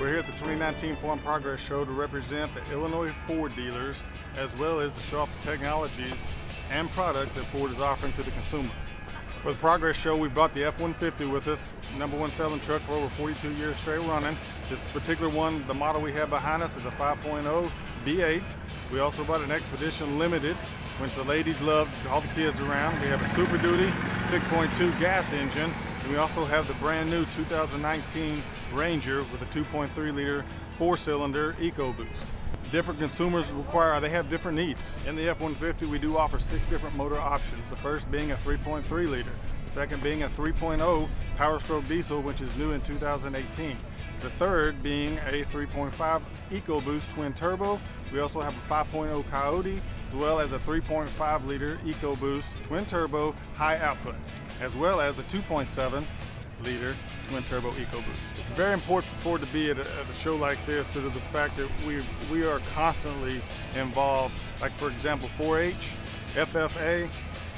We're here at the 2019 Farm Progress Show to represent the Illinois Ford dealers as well as the the technology and products that Ford is offering to the consumer. For the Progress Show, we brought the F-150 with us, number one selling truck for over 42 years straight running. This particular one, the model we have behind us is a 5.0 V8. We also brought an Expedition Limited, which the ladies love, all the kids around. We have a Super Duty 6.2 gas engine, and we also have the brand new 2019 Ranger with a 2.3 liter four cylinder EcoBoost different consumers require, they have different needs. In the F-150, we do offer six different motor options. The first being a 3.3 liter, the second being a 3.0 Power Stroke diesel, which is new in 2018. The third being a 3.5 EcoBoost twin turbo. We also have a 5.0 Coyote, as well as a 3.5 liter EcoBoost twin turbo high output, as well as the 2.7 liter twin turbo EcoBoost. It's very important for Ford to be at a, at a, show like this due to the fact that we, we are constantly involved, like for example 4-H, FFA,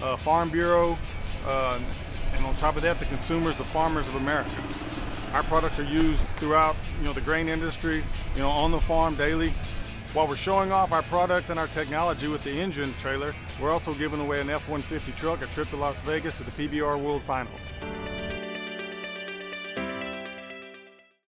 uh, Farm Bureau, uh, and on top of that the consumers, the farmers of America. Our products are used throughout you know, the grain industry, you know, on the farm daily. While we're showing off our products and our technology with the engine trailer, we're also giving away an F-150 truck, a trip to Las Vegas to the PBR World Finals.